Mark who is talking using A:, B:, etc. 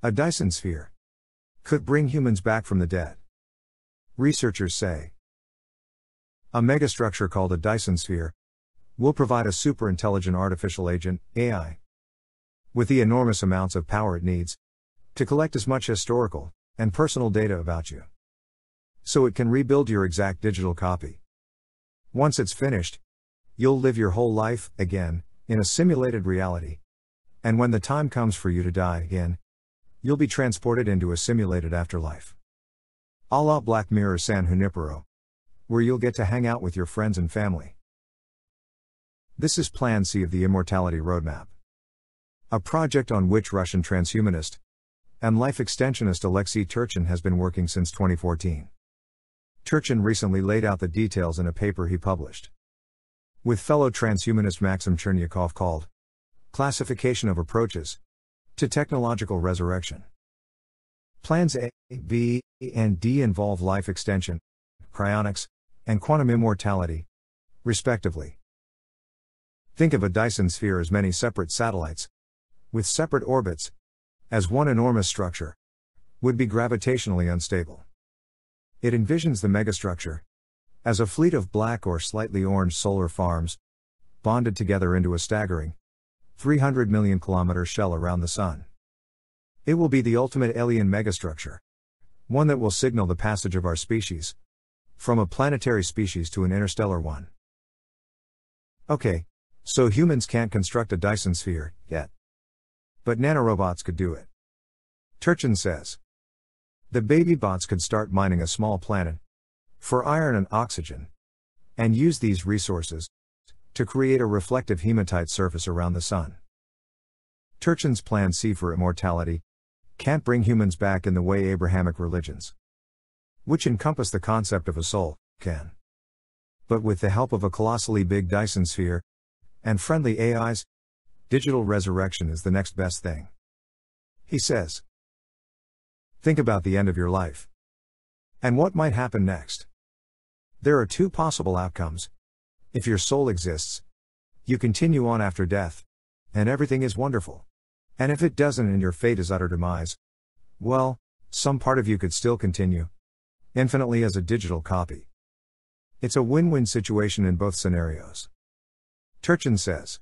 A: A Dyson sphere could bring humans back from the dead. Researchers say a megastructure called a Dyson sphere will provide a super intelligent artificial agent, AI, with the enormous amounts of power it needs to collect as much historical and personal data about you. So it can rebuild your exact digital copy. Once it's finished, you'll live your whole life, again, in a simulated reality. And when the time comes for you to die again, you'll be transported into a simulated afterlife. A la Black Mirror San Junipero, where you'll get to hang out with your friends and family. This is Plan C of the Immortality Roadmap. A project on which Russian transhumanist, and life extensionist Alexey Turchin has been working since 2014. Turchin recently laid out the details in a paper he published with fellow transhumanist Maxim Chernyakov called Classification of Approaches to Technological Resurrection. Plans A, B, and D involve life extension, cryonics, and quantum immortality, respectively. Think of a Dyson sphere as many separate satellites, with separate orbits, as one enormous structure, would be gravitationally unstable. It envisions the megastructure as a fleet of black or slightly orange solar farms, bonded together into a staggering 300 million kilometer shell around the Sun. It will be the ultimate alien megastructure, one that will signal the passage of our species from a planetary species to an interstellar one. Okay, so humans can't construct a Dyson sphere, yet. But nanorobots could do it. Turchin says. The baby bots could start mining a small planet for iron and oxygen and use these resources to create a reflective hematite surface around the sun. Turchin's plan C for immortality can't bring humans back in the way Abrahamic religions, which encompass the concept of a soul, can. But with the help of a colossally big Dyson sphere and friendly AIs, digital resurrection is the next best thing. He says. Think about the end of your life. And what might happen next? There are two possible outcomes. If your soul exists, you continue on after death, and everything is wonderful. And if it doesn't and your fate is utter demise, well, some part of you could still continue. Infinitely as a digital copy. It's a win win situation in both scenarios. Turchin says.